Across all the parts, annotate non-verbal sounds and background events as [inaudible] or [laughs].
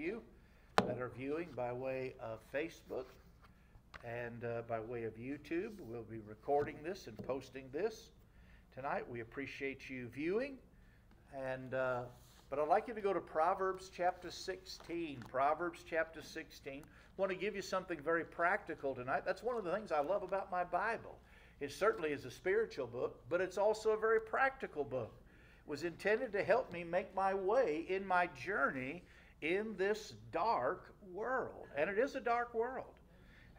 you that are viewing by way of Facebook and uh, by way of YouTube. We'll be recording this and posting this tonight. We appreciate you viewing. And uh, but I'd like you to go to Proverbs chapter 16. Proverbs chapter 16. I want to give you something very practical tonight. That's one of the things I love about my Bible. It certainly is a spiritual book, but it's also a very practical book. It was intended to help me make my way in my journey in this dark world. And it is a dark world.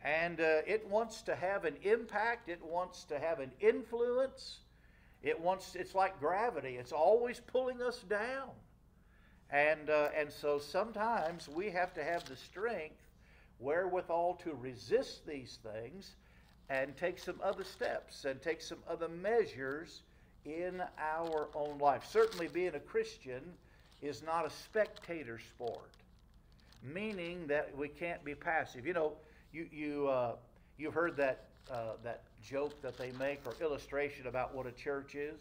And uh, it wants to have an impact, it wants to have an influence. It wants it's like gravity. It's always pulling us down. And uh, and so sometimes we have to have the strength wherewithal to resist these things and take some other steps and take some other measures in our own life. Certainly, being a Christian is not a spectator sport, meaning that we can't be passive. You know, you you uh, you've heard that uh, that joke that they make or illustration about what a church is.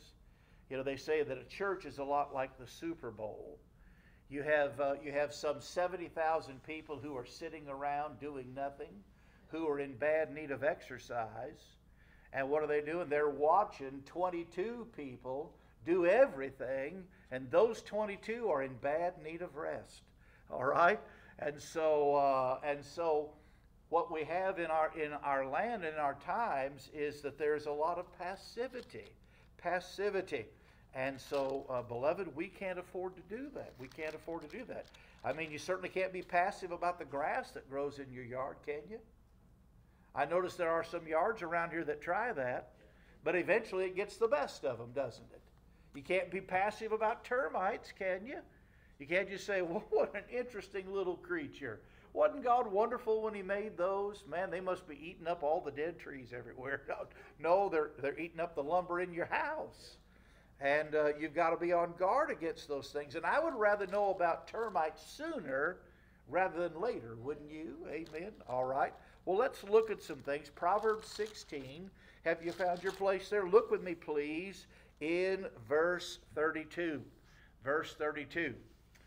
You know, they say that a church is a lot like the Super Bowl. You have uh, you have some seventy thousand people who are sitting around doing nothing who are in bad need of exercise. And what are they doing? They're watching 22 people do everything, and those 22 are in bad need of rest. All right? And so, uh, and so, what we have in our in our land in our times is that there's a lot of passivity, passivity, and so, uh, beloved, we can't afford to do that. We can't afford to do that. I mean, you certainly can't be passive about the grass that grows in your yard, can you? I notice there are some yards around here that try that, but eventually it gets the best of them, doesn't it? You can't be passive about termites, can you? You can't just say, [laughs] well, what an interesting little creature. Wasn't God wonderful when He made those? Man, they must be eating up all the dead trees everywhere. [laughs] No, they're, they're eating up the lumber in your house. And uh, you've got to be on guard against those things. And I would rather know about termites sooner rather than later, wouldn't you? Amen. All right. Well, let's look at some things. Proverbs 16. Have you found your place there? Look with me, please, in verse 32. Verse 32.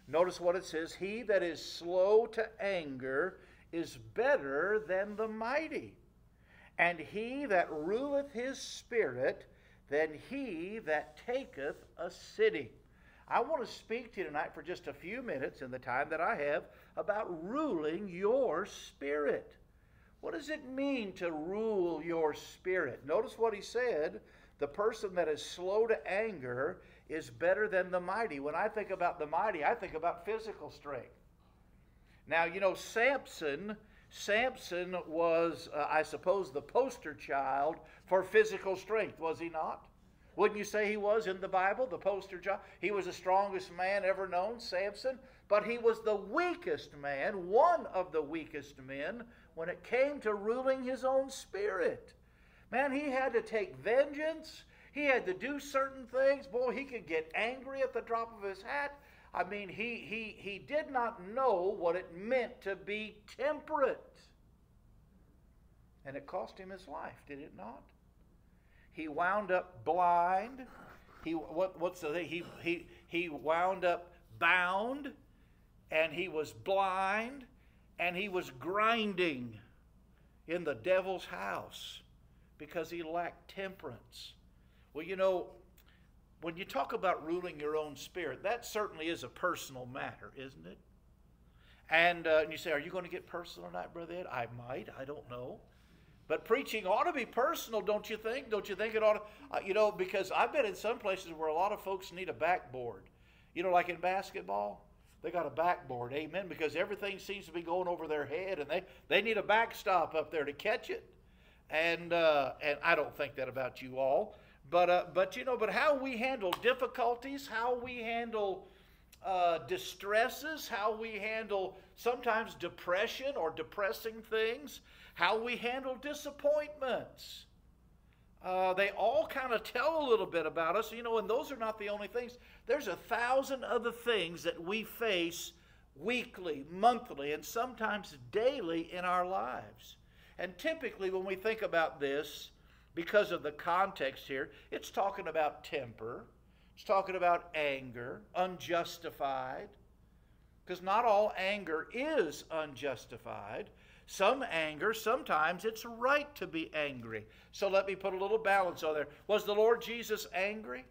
Notice what it says He that is slow to anger is better than the mighty, and he that ruleth his spirit than he that taketh a city. I want to speak to you tonight for just a few minutes in the time that I have about ruling your spirit. What does it mean to rule your spirit? Notice what he said the person that is slow to anger is better than the mighty. When I think about the mighty, I think about physical strength. Now, you know, Samson. Samson was, uh, I suppose, the poster child for physical strength, was he not? Wouldn't you say he was in the Bible, the poster child? He was the strongest man ever known, Samson, but he was the weakest man, one of the weakest men when it came to ruling his own spirit. Man, he had to take vengeance. He had to do certain things. Boy, he could get angry at the drop of his hat. I mean, he, he, he did not know what it meant to be temperate. And it cost him his life, did it not? He wound up blind. He, what, what's the thing? He, he, he wound up bound, and he was blind, and he was grinding in the devil's house because he lacked temperance. Well, you know, when you talk about ruling your own spirit, that certainly is a personal matter, isn't it? And, uh, and you say, Are you going to get personal tonight, Brother Ed? I might. I don't know. But preaching ought to be personal, don't you think? Don't you think it ought to? Uh, you know, because I've been in some places where a lot of folks need a backboard. You know, like in basketball. They got a backboard, amen, because everything seems to be going over their head, and they, they need a backstop up there to catch it. And uh, and I don't think that about you all, but uh, but you know, but how we handle difficulties, how we handle uh, distresses, how we handle sometimes depression or depressing things, how we handle disappointments. Uh, they all kind of tell a little bit about us, you know, and those are not the only things. There's a thousand other things that we face weekly, monthly, and sometimes daily in our lives. And typically, when we think about this, because of the context here, it's talking about temper, it's talking about anger, unjustified, Because not all anger is unjustified. Some anger, sometimes it's right to be angry. So let me put a little balance on there. Was the Lord Jesus angry?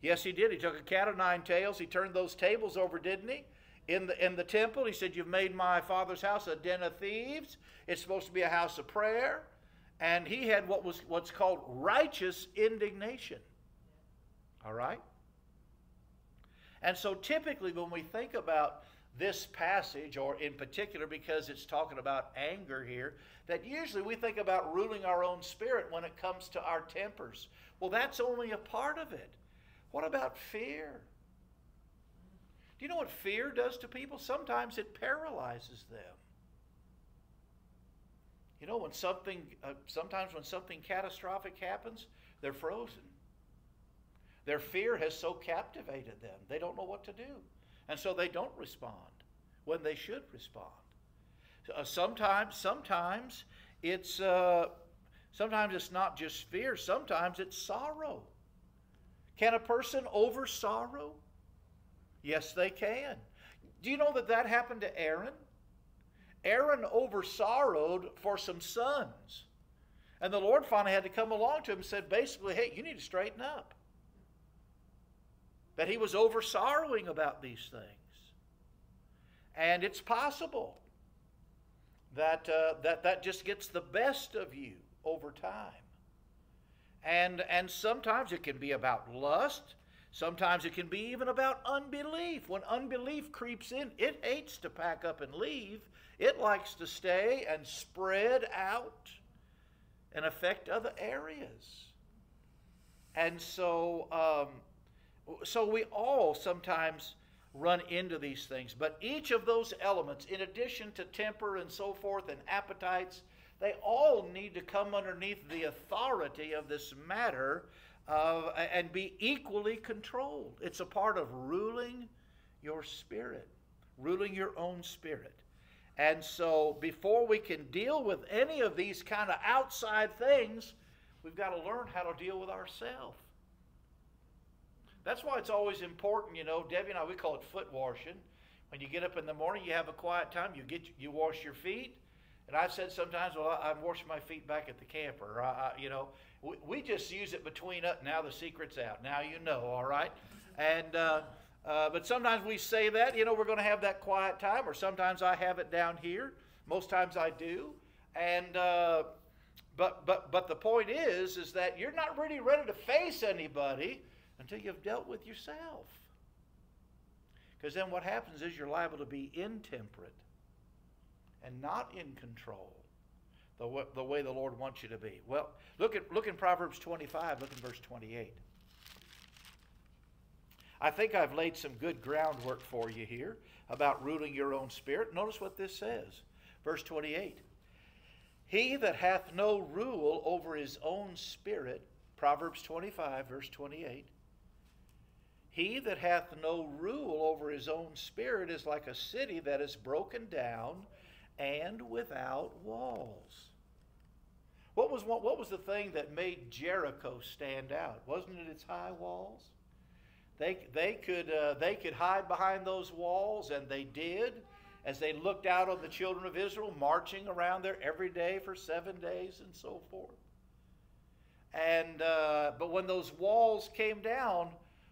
Yes, he did. He took a cat of nine tails. He turned those tables over, didn't he? In the, in the temple, he said, You've made my father's house a den of thieves. It's supposed to be a house of prayer. And he had what was what's called righteous indignation. All right? And so typically when we think about this passage, or in particular because it's talking about anger here, that usually we think about ruling our own spirit when it comes to our tempers. Well, that's only a part of it. What about fear? You know what fear does to people? Sometimes it paralyzes them. You know, when something, uh, sometimes when something catastrophic happens, they're frozen. Their fear has so captivated them, they don't know what to do. And so they don't respond when they should respond. Uh, sometimes, sometimes it's uh, sometimes it's not just fear. Sometimes it's sorrow. Can a person over sorrow? Yes, they can. Do you know that that happened to Aaron? Aaron oversorrowed for some sons. And the Lord finally had to come along to him and said, basically, hey, you need to straighten up. That he was oversorrowing about these things. And it's possible that, uh, that that just gets the best of you over time. And, and sometimes it can be about lust. Sometimes it can be even about unbelief. When unbelief creeps in, it hates to pack up and leave. It likes to stay and spread out and affect other areas. And so, um, so we all sometimes run into these things. But each of those elements, in addition to temper and so forth and appetites, they all need to come underneath the authority of this matter uh, and be equally controlled. It's a part of ruling your spirit, ruling your own spirit. And so, before we can deal with any of these kind of outside things, we've got to learn how to deal with ourselves. That's why it's always important, you know, Debbie and I, we call it foot washing. When you get up in the morning, you have a quiet time, you get you wash your feet. And I've said sometimes, well, I, am washing my feet back at the camper. I, I, you know, we, we, just use it between us. Now the secret's out. Now you know, all right? And, uh, uh, but sometimes we say that, you know, we're going to have that quiet time, or sometimes I have it down here. Most times I do. And, uh, but, but, but the point is, is that you're not really ready to face anybody until you've dealt with yourself. Because then what happens is you're liable to be intemperate and not in control the, way, the way the Lord wants you to be. Well, look at look in Proverbs 25, look in verse 28. I think I've laid some good groundwork for you here about ruling your own spirit. Notice what this says. Verse 28. He that hath no rule over his own spirit, Proverbs 25, verse 28, he that hath no rule over his own spirit is like a city that is broken down and without walls. What was, what, what was the thing that made Jericho stand out? Wasn't it its high walls? They, they, could, uh, they could hide behind those walls, and they did as they looked out on the children of Israel marching around there every day for seven days and so forth. And, uh, but when those walls came down,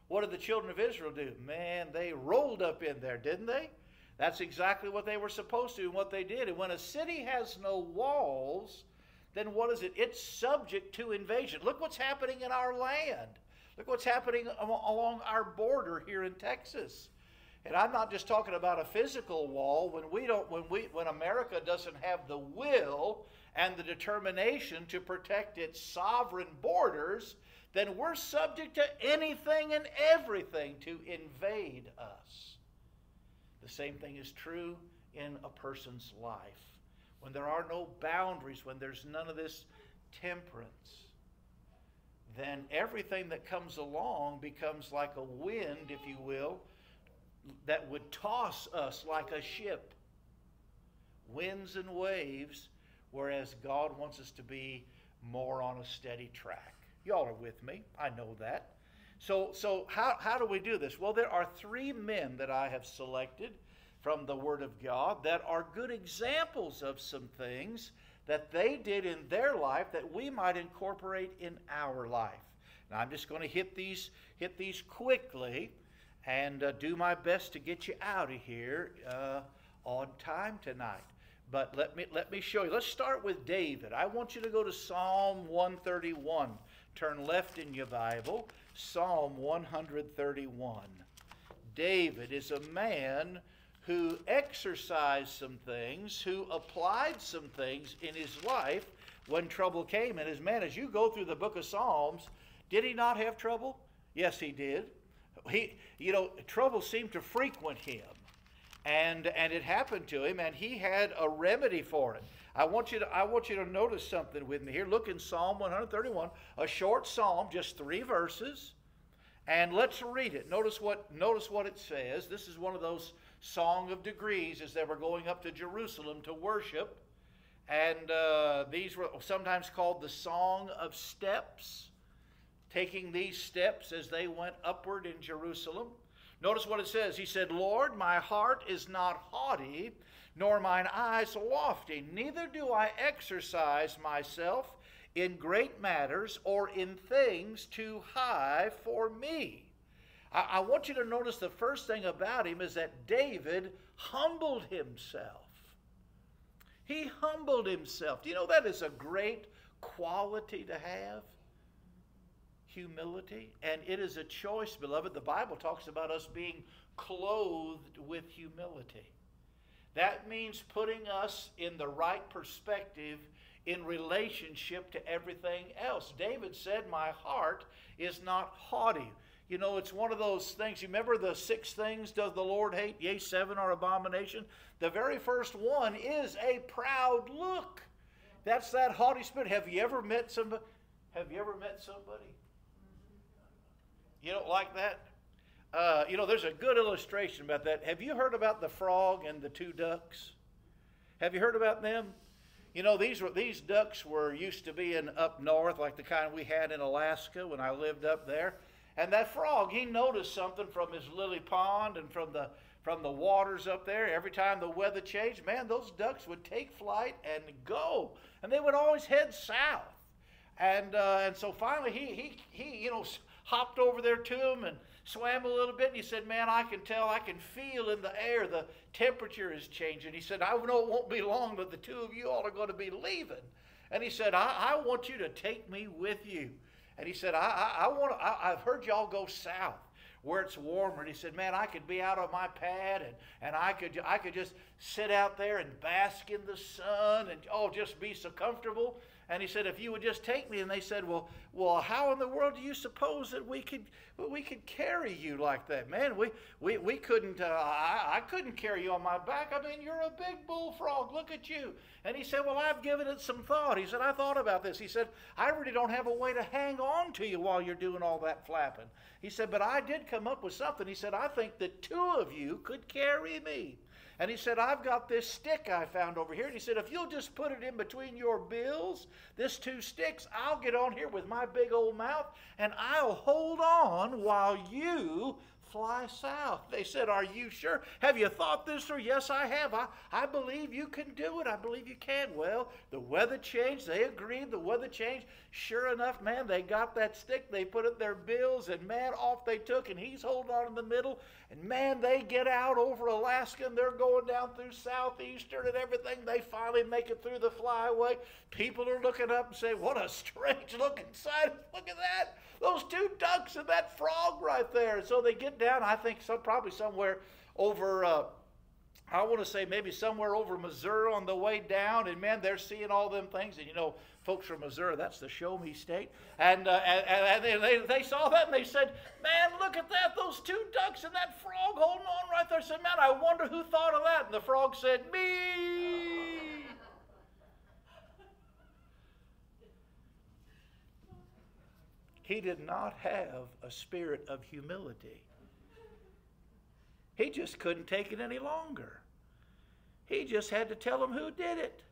what did the children of Israel do? Man, they rolled up in there, didn't they? That's exactly what they were supposed to and what they did. And when a city has no walls, then what is it? It's subject to invasion. Look what's happening in our land. Look what's happening along our border here in Texas. And I'm not just talking about a physical wall. When we don't, when we, when America doesn't have the will and the determination to protect its sovereign borders, then we're subject to anything and everything to invade us. The same thing is true in a person's life. When there are no boundaries, when there's none of this temperance, then everything that comes along becomes like a wind, if you will, that would toss us like a ship. Winds and waves, whereas God wants us to be more on a steady track. Y'all are with me. I know that. So, so how, how do we do this? Well, there are three men that I have selected from the Word of God that are good examples of some things that they did in their life that we might incorporate in our life. Now, I'm just going to hit these, hit these quickly and uh, do my best to get you out of here uh, on time tonight. But let me, let me show you. Let's start with David. I want you to go to Psalm 131. Turn left in your Bible. Psalm 131. David is a man who exercised some things, who applied some things in his life when trouble came. And as man, as you go through the book of Psalms, did he not have trouble? Yes, he did. He, you know, trouble seemed to frequent him. And, and it happened to him, and he had a remedy for it. I want you to I want you to notice something with me here. Look in Psalm 131, a short psalm, just three verses, and let's read it. Notice what notice what it says. This is one of those song of degrees as they were going up to Jerusalem to worship, and uh, these were sometimes called the song of steps. Taking these steps as they went upward in Jerusalem. Notice what it says. He said, Lord, my heart is not haughty nor mine eyes lofty, neither do I exercise myself in great matters or in things too high for me. I, I, want you to notice the first thing about him is that David humbled himself. He humbled himself. Do you know that is a great quality to have? Humility. And it is a choice, beloved. The Bible talks about us being clothed with humility. That means putting us in the right perspective in relationship to everything else. David said, My heart is not haughty. You know, it's one of those things. You remember the six things does the Lord hate? Yea, seven are abomination. The very first one is a proud look. That's that haughty spirit. Have you ever met somebody? Have you ever met somebody? You don't like that? Uh, you know, there's a good illustration about that. Have you heard about the frog and the two ducks? Have you heard about them? You know, these were these ducks were used to being up north, like the kind we had in Alaska when I lived up there. And that frog, he noticed something from his lily pond and from the from the waters up there. Every time the weather changed, man, those ducks would take flight and go, and they would always head south. And uh, and so finally, he he he you know hopped over there to him and swam a little bit and he said, Man, I can tell, I can feel in the air the temperature is changing. He said, I know it won't be long, but the two of you all are going to be leaving. And he said, I, I want you to take me with you. And he said, I, I, I want I, I've heard y'all go south where it's warmer. And he said, Man, I could be out on my pad and, and I could I could just sit out there and bask in the sun and oh just be so comfortable. And he said, if you would just take me. And they said, well, well, how in the world do you suppose that we could we could carry you like that, man? We we, we couldn't. Uh, I, I couldn't carry you on my back. I mean, you're a big bullfrog. Look at you. And he said, well, I've given it some thought. He said, I thought about this. He said, I really don't have a way to hang on to you while you're doing all that flapping. He said, but I did come up with something. He said, I think that two of you could carry me. And he said, I've got this stick I found over here. And he said, if you'll just put it in between your bills, this two sticks, I'll get on here with my big old mouth and I'll hold on while you fly south. They said, Are you sure? Have you thought this through? Yes, I have. I, I believe you can do it. I believe you can. Well, the weather changed. They agreed. The weather changed. Sure enough, man, they got that stick. They put it their bills, and man, off they took. And he's holding on in the middle. And man, they get out over Alaska and they're going down through southeastern and everything. They finally make it through the flyway. People are looking up and say, What a strange looking sight. Look at that those two ducks and that frog right there. And so they get down, I think some, probably somewhere over, uh, I want to say maybe somewhere over Missouri on the way down. And man, they're seeing all them things. And you know, folks from Missouri, that's the show me state. And, uh, and, and they, they saw that and they said, Man, look at that, those two ducks and that frog holding on right there. I said, Man, I wonder who thought of that. And the frog said, Me. He did not have a spirit of humility. He just couldn't take it any longer. He just had to tell them who did it.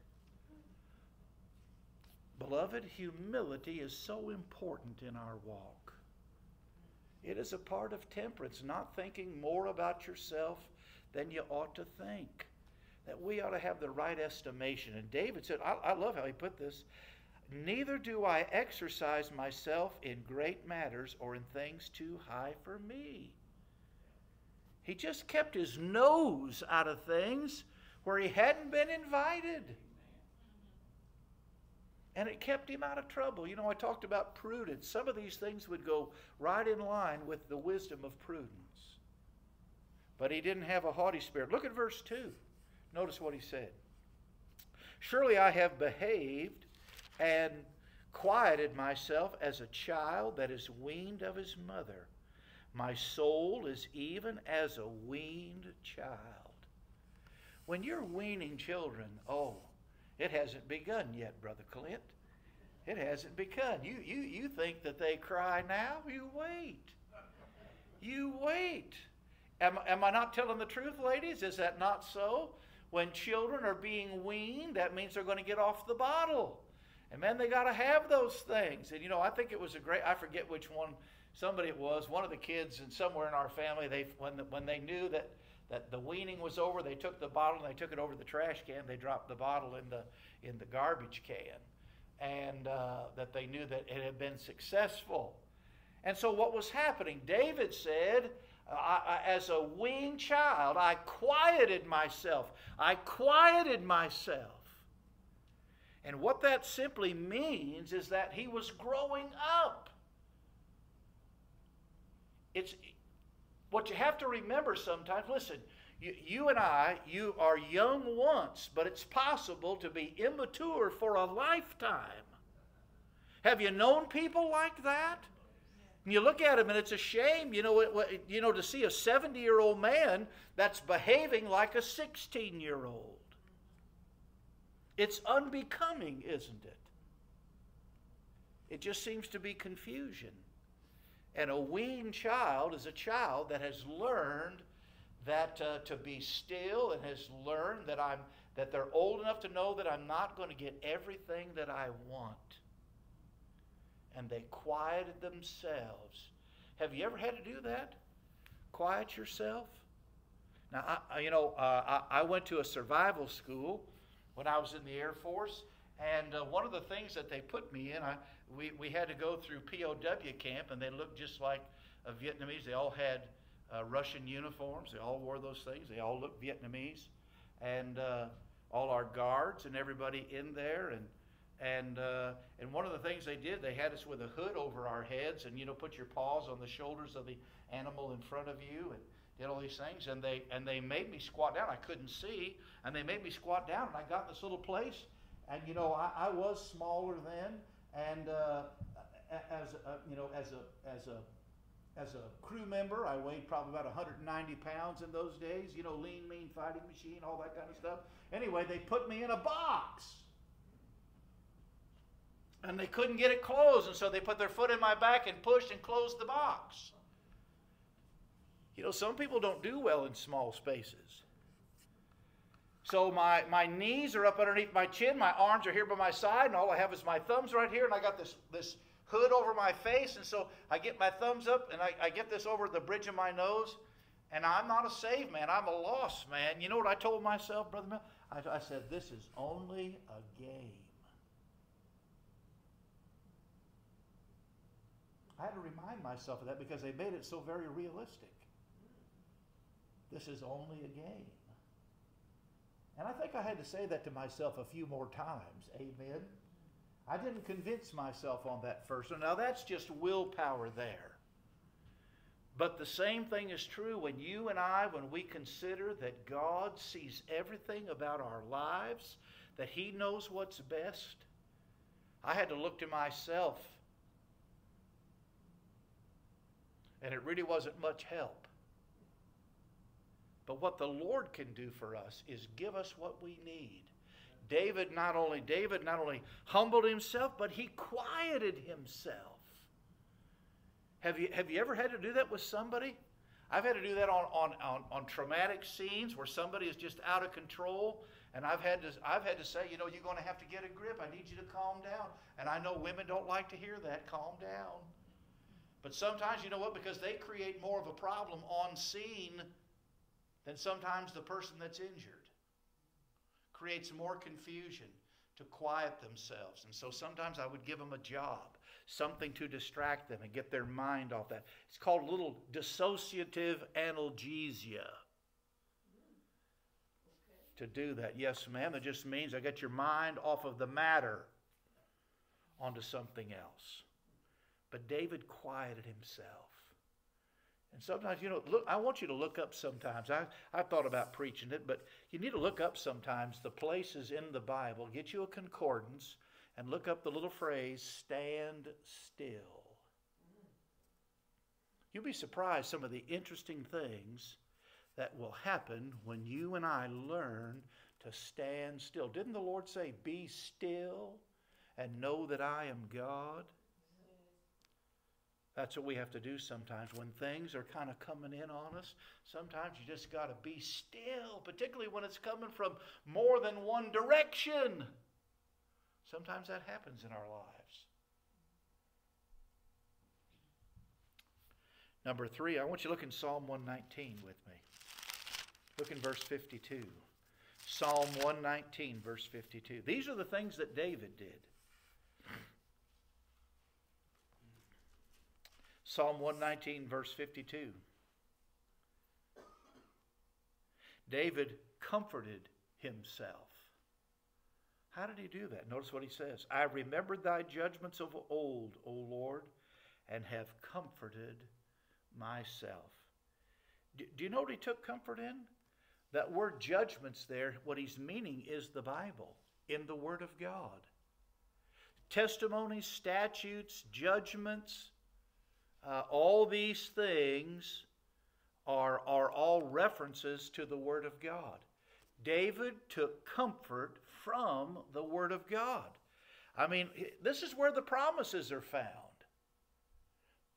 Beloved, humility is so important in our walk. It is a part of temperance, not thinking more about yourself than you ought to think. That we ought to have the right estimation. And David said, I, I love how he put this. Neither do I exercise myself in great matters or in things too high for me. He just kept his nose out of things where he hadn't been invited. And it kept him out of trouble. You know, I talked about prudence. Some of these things would go right in line with the wisdom of prudence. But he didn't have a haughty spirit. Look at verse 2. Notice what he said. Surely I have behaved and quieted myself as a child that is weaned of his mother. My soul is even as a weaned child. When you're weaning children, oh, it hasn't begun yet, Brother Clint. It hasn't begun. You, you, you think that they cry now? You wait. You wait. Am, am I not telling the truth, ladies? Is that not so? When children are being weaned, that means they're going to get off the bottle. And man, they got to have those things. And you know, I think it was a great, I forget which one, somebody it was, one of the kids and somewhere in our family, they, when, the, when they knew that, that the weaning was over, they took the bottle and they took it over the trash can. They dropped the bottle in the, in the garbage can. And uh, that they knew that it had been successful. And so what was happening? David said, I, I, as a weaned child, I quieted myself. I quieted myself. And what that simply means is that he was growing up. It's what you have to remember sometimes. Listen, you, you and I, you are young once, but it's possible to be immature for a lifetime. Have you known people like that? And you look at them and it's a shame, you know, it, you know to see a 70 year old man that's behaving like a 16 year old. It's unbecoming, isn't it? It just seems to be confusion. And a weaned child is a child that has learned that uh, to be still and has learned that I'm that they're old enough to know that I'm not going to get everything that I want. And they quieted themselves. Have you ever had to do that? Quiet yourself? Now, I, you know, uh, I, I went to a survival school when I was in the Air Force. And uh, one of the things that they put me in, I, we, we had to go through POW camp, and they looked just like a Vietnamese. They all had uh, Russian uniforms. They all wore those things. They all looked Vietnamese. And uh, all our guards and everybody in there. And, and, uh, and one of the things they did, they had us with a hood over our heads and, you know, put your paws on the shoulders of the animal in front of you. And, did all these things, and they and they made me squat down. I couldn't see, and they made me squat down, and I got in this little place, and you know I, I was smaller then, and uh, as a, you know as a as a as a crew member, I weighed probably about 190 pounds in those days. You know, lean, mean fighting machine, all that kind of stuff. Anyway, they put me in a box. And they couldn't get it closed, and so they put their foot in my back and pushed and closed the box. You know, some people don't do well in small spaces. So my, my knees are up underneath my chin, my arms are here by my side, and all I have is my thumbs right here, and I got this, this hood over my face, and so I get my thumbs up and I, I get this over the bridge of my nose, and I'm not a saved man, I'm a lost man. You know what I told myself, Brother Mel? I, I said, This is only a game. I had to remind myself of that because they made it so very realistic. This is only a game. And I think I had to say that to myself a few more times. Amen. I didn't convince myself on that first one. Now, that's just willpower there. But the same thing is true when you and I, when we consider that God sees everything about our lives, that He knows what's best. I had to look to myself, and it really wasn't much help. But what the Lord can do for us is give us what we need. David not only David not only humbled himself, but he quieted himself. Have you, have you ever had to do that with somebody? I've had to do that on, on, on, on traumatic scenes where somebody is just out of control. And I've had to I've had to say, you know, you're going to have to get a grip. I need you to calm down. And I know women don't like to hear that. Calm down. But sometimes, you know what? Because they create more of a problem on scene than sometimes the person that's injured. Creates more confusion to quiet themselves. And so sometimes I would give them a job, something to distract them and get their mind off that. It's called a little dissociative analgesia. To do that. Yes, ma'am. It just means I get your mind off of the matter onto something else. But David quieted himself. And sometimes, you know, look, I want you to look up sometimes. I, I thought about preaching it, but you need to look up sometimes the places in the Bible. Get you a concordance and look up the little phrase, stand still. You'll be surprised some of the interesting things that will happen when you and I learn to stand still. Didn't the Lord say, Be still and know that I am God? That's what we have to do sometimes. When things are kind of coming in on us, sometimes you just got to be still, particularly when it's coming from more than one direction. Sometimes that happens in our lives. Number three, I want you to look in Psalm 119 with me. Look in verse 52. Psalm 119, verse 52. These are the things that David did. Psalm 119, verse 52. David comforted himself. How did he do that? Notice what he says I remembered thy judgments of old, O Lord, and have comforted myself. Do, you know what he took comfort in? That word judgments there, what he's meaning is the Bible, in the Word of God. Testimonies, statutes, judgments, uh, all these things are, are all references to the Word of God. David took comfort from the Word of God. I mean, this is where the promises are found.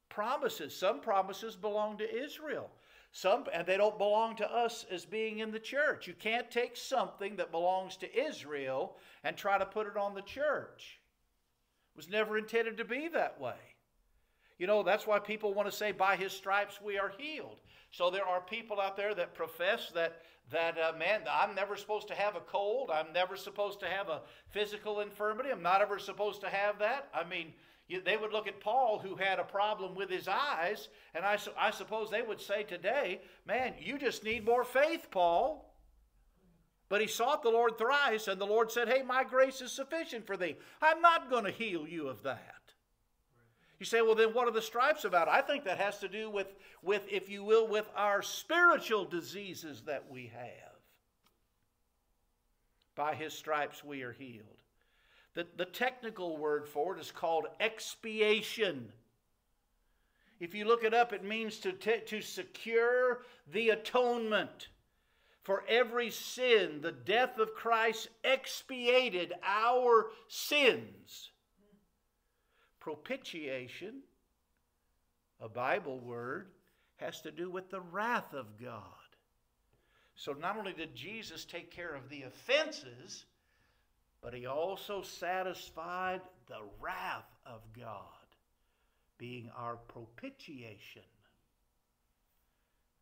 Promises, some promises belong to Israel. Some, and they don't belong to us as being in the church. You can't take something that belongs to Israel and try to put it on the church. It was never intended to be that way. You know, that's why people want to say, by his stripes we are healed. So there are people out there that profess that, that uh, man, I'm never supposed to have a cold. I'm never supposed to have a physical infirmity. I'm not ever supposed to have that. I mean, you, they would look at Paul, who had a problem with his eyes, and I, I suppose they would say today, man, you just need more faith, Paul. But he sought the Lord thrice, and the Lord said, Hey, my grace is sufficient for thee. I'm not going to heal you of that. You say, well, then what are the stripes about? I think that has to do with, with, if you will, with our spiritual diseases that we have. By his stripes we are healed. The, the technical word for it is called expiation. If you look it up, it means to, to secure the atonement. For every sin, the death of Christ expiated our sins propitiation, a Bible word, has to do with the wrath of God. So not only did Jesus take care of the offenses, but he also satisfied the wrath of God, being our propitiation.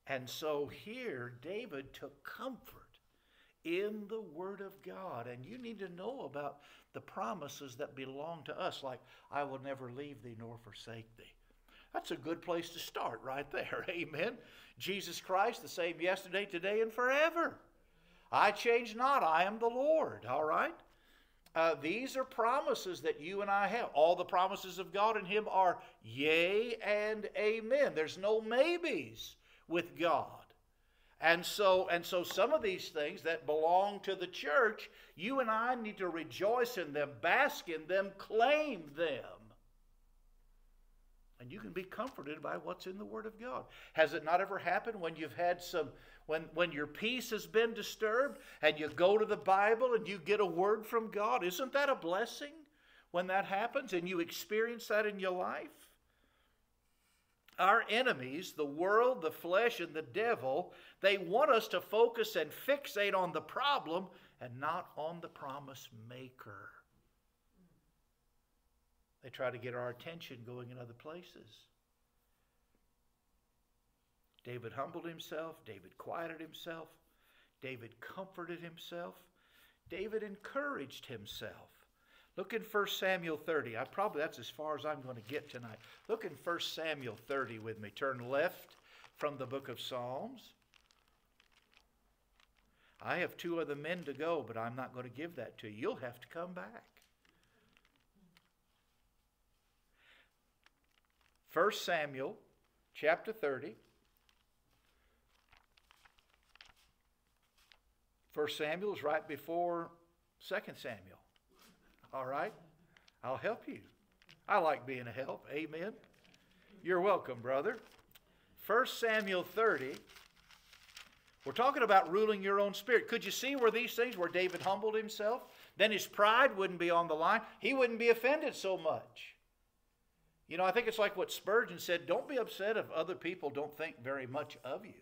And so here, David took comfort in the Word of God. And you need to know about the promises that belong to us, like, I will never leave thee nor forsake thee. That's a good place to start right there. [laughs] Amen. Jesus Christ, the same yesterday, today, and forever. I change not. I am the Lord. All right? Uh, these are promises that you and I have. All the promises of God in Him are yea and amen. There's no maybes with God. And so, and so some of these things that belong to the church, you and I need to rejoice in them, bask in them, claim them. And you can be comforted by what's in the Word of God. Has it not ever happened when you've had some, when, when your peace has been disturbed and you go to the Bible and you get a word from God? Isn't that a blessing when that happens and you experience that in your life? Our enemies, the world, the flesh, and the devil, they want us to focus and fixate on the problem and not on the promise maker. They try to get our attention going in other places. David humbled himself. David quieted himself. David comforted himself. David encouraged himself. Look in 1 Samuel 30. I probably that's as far as I'm going to get tonight. Look in 1 Samuel 30 with me. Turn left from the book of Psalms. I have two other men to go, but I'm not going to give that to you. You'll have to come back. 1 Samuel chapter 30. 1 Samuel is right before 2 Samuel. All right? I'll help you. I like being a help. Amen. You're welcome, brother. 1 Samuel 30. We're talking about ruling your own spirit. Could you see where these things, where David humbled himself? Then his pride wouldn't be on the line. He wouldn't be offended so much. You know, I think it's like what Spurgeon said don't be upset if other people don't think very much of you.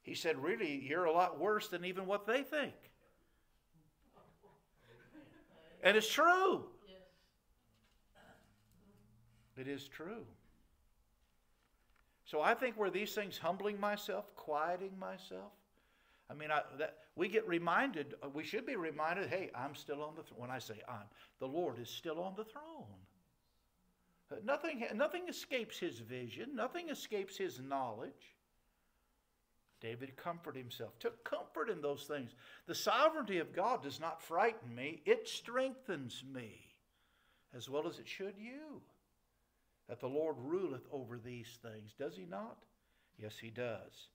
He said, really, you're a lot worse than even what they think. And it's true. It is true. So I think where these things, humbling myself, quieting myself, I mean, I, that, we get reminded, uh, we should be reminded, hey, I'm still on the throne. When I say I'm, the Lord is still on the throne. Uh, nothing, nothing escapes his vision, nothing escapes his knowledge. David comforted himself, took comfort in those things. The sovereignty of God does not frighten me, it strengthens me, as well as it should you. That the Lord ruleth over these things, does he not? Yes, he does.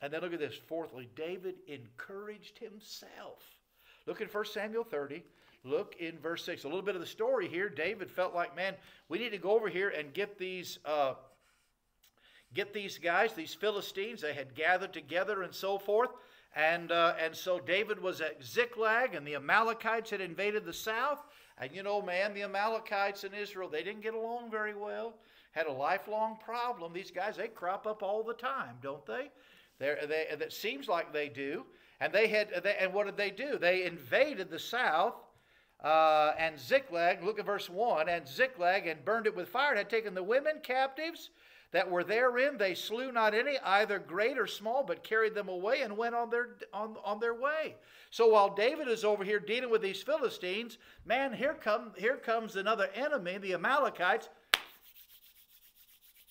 And then look at this. Fourthly, David encouraged himself. Look at 1 Samuel 30. Look in verse 6. A little bit of the story here. David felt like, man, we need to go over here and get these. Uh, get these guys, these Philistines, they had gathered together and so forth. And, uh, and so David was at Ziklag, and the Amalekites had invaded the south. And you know, man, the Amalekites in Israel, they didn't get along very well. Had a lifelong problem. These guys, they crop up all the time, don't they? They it seems like they do. And they had, they, and what did they do? They invaded the south uh, and Ziklag. Look at verse one. And Ziklag and burned it with fire. And had taken the women captives that were therein. They slew not any, either great or small, but carried them away and went on their on, on their way. So while David is over here dealing with these Philistines, man, here come here comes another enemy, the Amalekites.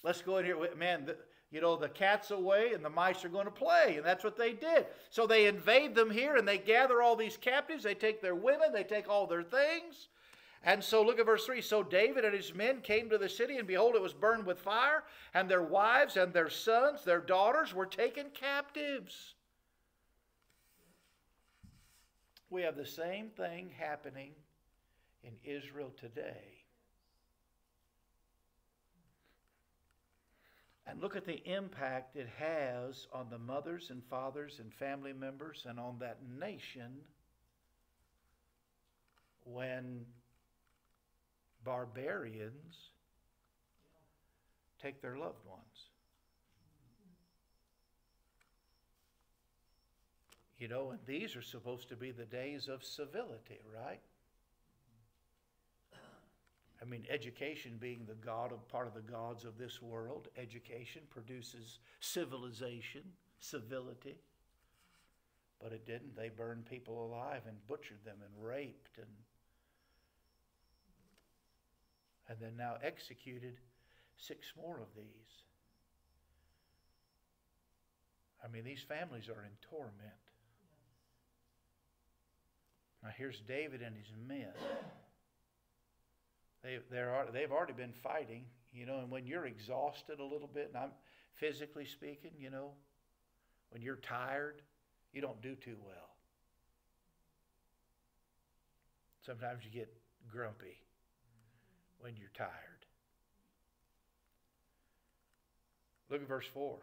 Let's go in here, man. The, you know, the cat's away and the mice are going to play. And that's what they did. So they invade them here and they gather all these captives. They take their women, they take all their things. And so look at verse 3. So David and his men came to the city, and behold, it was burned with fire, and their wives and their sons, their daughters, were taken captives. We have the same thing happening in Israel today. And look at the impact it has on the mothers and fathers and family members and on that nation when barbarians take their loved ones. You know, and these are supposed to be the days of civility, right? I mean, education being the god of part of the gods of this world, education produces civilization, civility. But it didn't. They burned people alive and butchered them and raped and and then now executed six more of these. I mean, these families are in torment. Now, here's David and his men. They, they're, they've already been fighting, you know, and when you're exhausted a little bit, and I'm physically speaking, you know, when you're tired, you don't do too well. Sometimes you get grumpy when you're tired. Look at verse 4.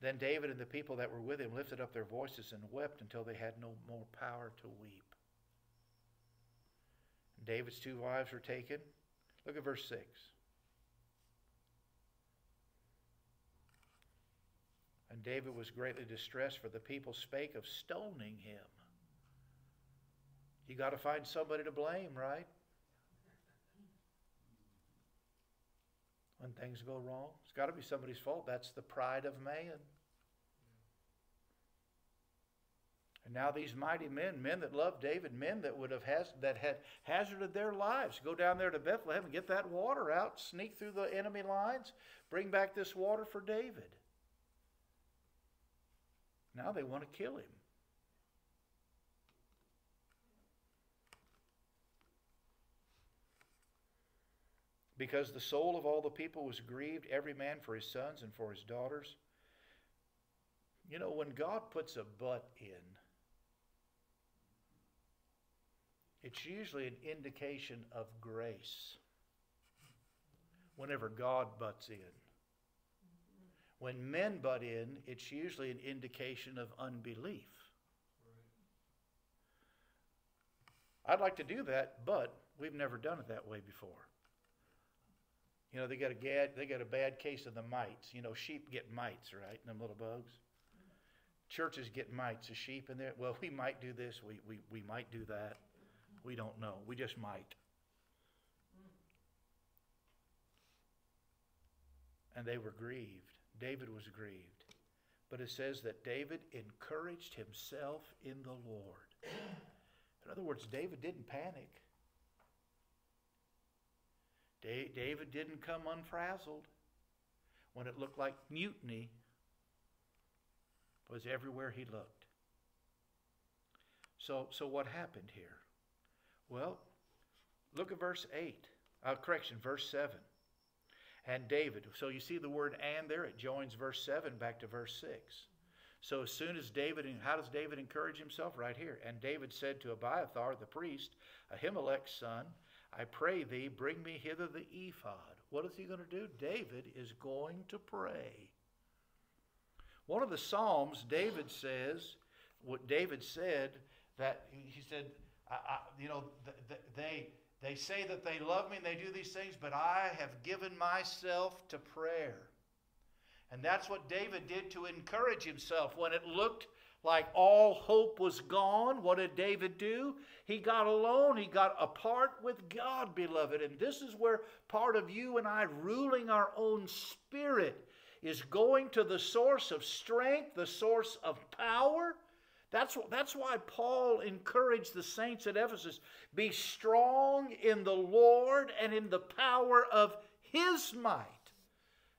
Then David and the people that were with him lifted up their voices and wept until they had no more power to weep. David's two wives were taken. Look at verse 6. And David was greatly distressed, for the people spake of stoning him. You got to find somebody to blame, right? When things go wrong. It's got to be somebody's fault. That's the pride of man. And now these mighty men, men that loved David, men that would have has, that had hazarded their lives, go down there to Bethlehem and get that water out, sneak through the enemy lines, bring back this water for David. Now they want to kill him. Because the soul of all the people was grieved, every man for his sons and for his daughters. You know, when God puts a but in, it's usually an indication of grace. Whenever God butts in. When men butt in, it's usually an indication of unbelief. I'd like to do that, but we've never done it that way before. You know, they got a bad, they got a bad case of the mites. You know, sheep get mites, right? Them little bugs. Churches get mites. A sheep in there. Well, we might do this. We, we, we might do that. We don't know. We just might. And they were grieved. David was grieved. But it says that David encouraged himself in the Lord. In other words, David didn't panic. David didn't come unfrazzled when it looked like mutiny was everywhere he looked. So, so what happened here? Well, look at verse 8. Uh, correction, verse 7. And David. So you see the word and there? It joins verse 7 back to verse 6. So as soon as David, how does David encourage himself? Right here. And David said to Abiathar the priest, Ahimelech's son, I pray thee, bring me hither the ephod. What is he going to do? David is going to pray. One of the Psalms, David says, what David said, that he said, I, I, you know, they, they say that they love me and they do these things, but I have given myself to prayer. And that's what David did to encourage himself when it looked like all hope was gone, what did David do? He got alone. He got apart with God, beloved. And this is where part of you and I ruling our own spirit is going to the source of strength, the source of power. That's, that's why Paul encouraged the saints at Ephesus be strong in the Lord and in the power of his might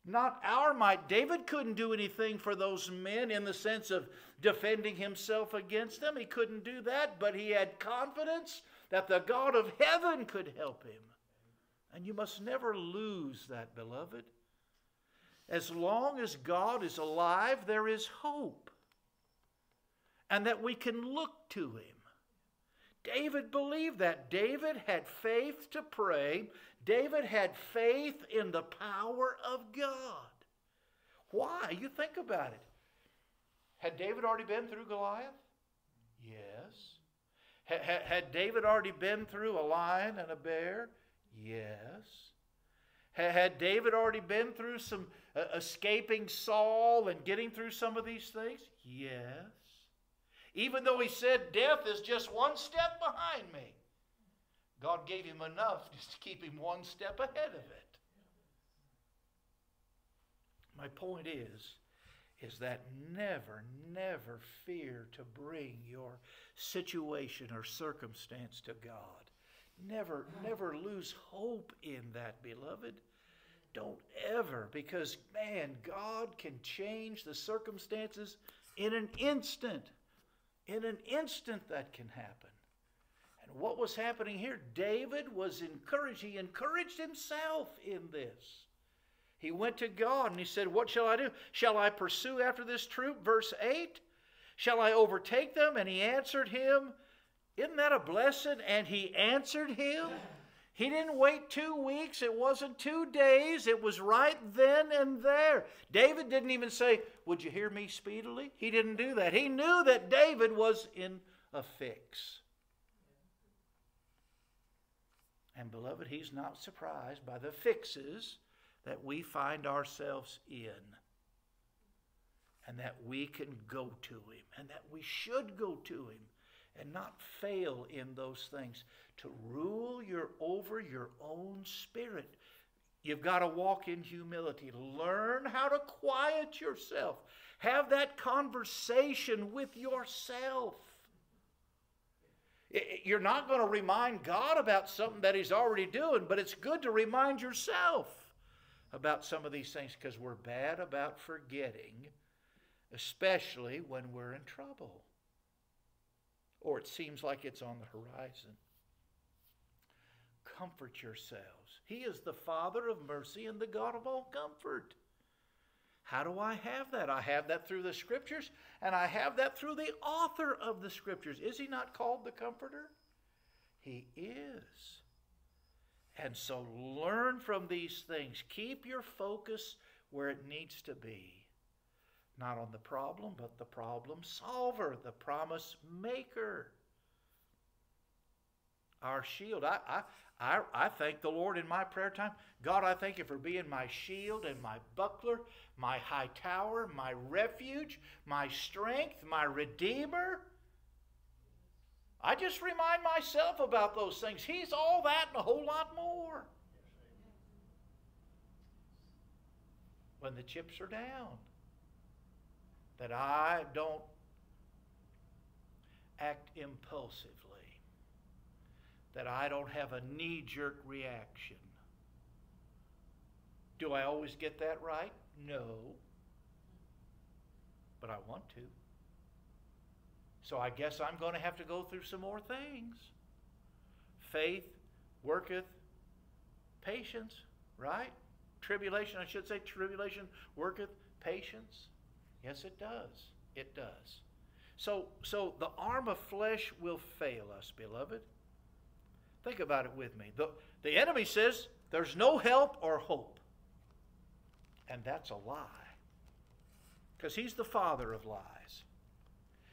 not our might. David couldn't do anything for those men in the sense of defending himself against them. He couldn't do that, but he had confidence that the God of heaven could help him. And you must never lose that, beloved. As long as God is alive, there is hope. And that we can look to him. David believed that. David had faith to pray. David had faith in the power of God. Why? You think about it. Had David already been through Goliath? Yes. Had David already been through a lion and a bear? Yes. Had David already been through some uh, escaping Saul and getting through some of these things? Yes. Even though he said death is just one step behind me. God gave him enough just to keep him one step ahead of it. My point is, is that never, never fear to bring your situation or circumstance to God. Never, never lose hope in that, beloved. Don't ever, because man, God can change the circumstances in an instant. In an instant, that can happen And what was happening here? David was encouraged. He encouraged himself in this. He went to God and he said, What shall I do? Shall I pursue after this troop? Verse 8. Shall I overtake them? And he answered him, Isn't that a blessing? And he answered him. He didn't wait two weeks. It wasn't two days. It was right then and there. David didn't even say, Would you hear me speedily? He didn't do that. He knew that David was in a fix. And beloved, he's not surprised by the fixes that we find ourselves in. And that we can go to him. And that we should go to him. And not fail in those things. To rule your over your own spirit. You've got to walk in humility. Learn how to quiet yourself. Have that conversation with yourself. You're not going to remind God about something that He's already doing, but it's good to remind yourself about some of these things because we're bad about forgetting, especially when we're in trouble or it seems like it's on the horizon. Comfort yourselves. He is the Father of mercy and the God of all comfort. How do I have that? I have that through the Scriptures, and I have that through the author of the Scriptures. Is he not called the Comforter? He is. And so learn from these things. Keep your focus where it needs to be. Not on the problem, but the problem solver, the promise maker. Our shield. I, I, I, I thank the Lord in my prayer time. God, I thank you for being my shield and my buckler, my high tower, my refuge, my strength, my redeemer. I just remind myself about those things. He's all that and a whole lot more. When the chips are down that I don't act impulsively, that I don't have a knee jerk reaction. Do I always get that right? No. But I want to. So I guess I'm going to have to go through some more things. Faith worketh patience, right? Tribulation, I should say, tribulation worketh patience. Yes, it does. It does. So, so the arm of flesh will fail us, beloved. Think about it with me. The, the enemy says there's no help or hope. And that's a lie. Because he's the father of lies.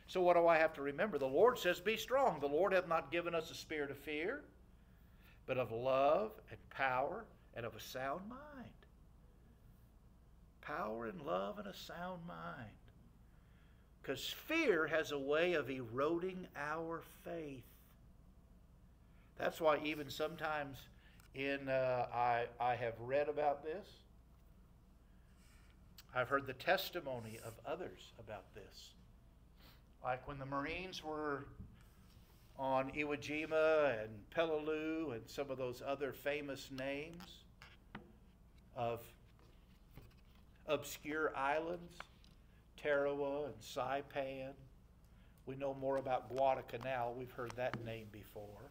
So, what do I have to remember? The Lord says, Be strong. The Lord hath not given us a spirit of fear, but of love and power and of a sound mind power and love and a sound mind. Because fear has a way of eroding our faith. That's why even sometimes in uh, I, I have read about this. I've heard the testimony of others about this. Like when the Marines were on Iwo Jima and Peleliu and some of those other famous names of obscure islands, Tarawa and Saipan. We know more about Guadalcanal. We've heard that name before.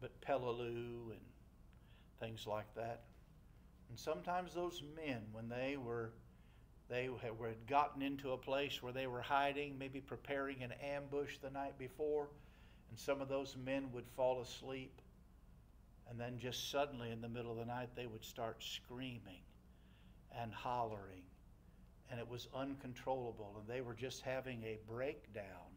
But Peleliu and things like that. And sometimes those men, when they were they had gotten into a place where they were hiding, maybe preparing an ambush the night before, and some of those men would fall asleep and then just suddenly in the middle of the night, they would start screaming and hollering. And it was uncontrollable. And they were just having a breakdown,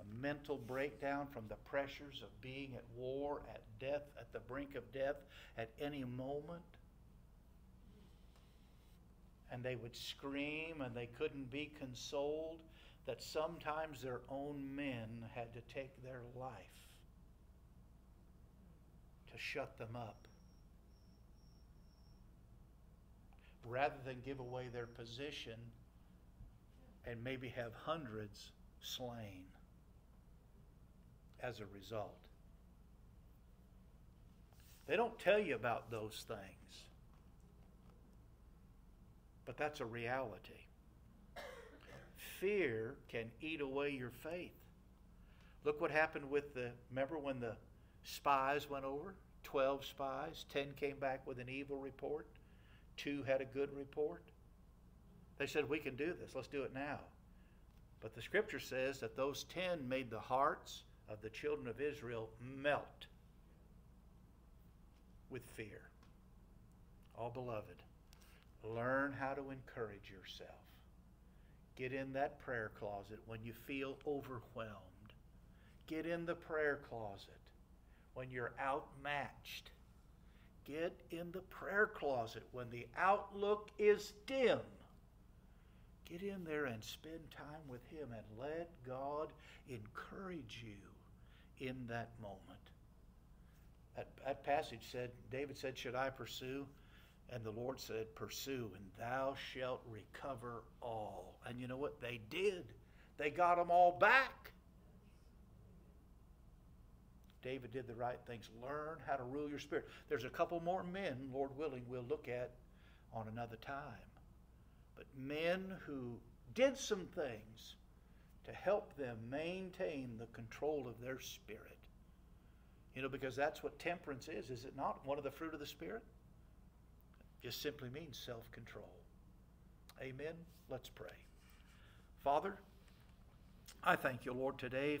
a mental breakdown from the pressures of being at war, at death, at the brink of death at any moment. And they would scream and they couldn't be consoled that sometimes their own men had to take their life to shut them up rather than give away their position and maybe have hundreds slain as a result. They don't tell you about those things, but that's a reality. Fear can eat away your faith. Look what happened with the, remember when the spies went over? 12 spies. 10 came back with an evil report. Two had a good report. They said, We can do this. Let's do it now. But the scripture says that those 10 made the hearts of the children of Israel melt with fear. Oh, beloved, learn how to encourage yourself. Get in that prayer closet when you feel overwhelmed. Get in the prayer closet when you're outmatched. Get in the prayer closet when the outlook is dim. Get in there and spend time with Him and let God encourage you in that moment. That, that passage said, David said, Should I pursue? And the Lord said, Pursue, and thou shalt recover all. And you know what? They did. They got them all back. David did the right things. Learn how to rule your spirit. There's a couple more men, Lord willing, we'll look at on another time. But men who did some things to help them maintain the control of their spirit. You know, because that's what temperance is, is it not? One of the fruit of the Spirit? Just simply means self control. Amen. Let's pray. Father, I thank you, Lord, today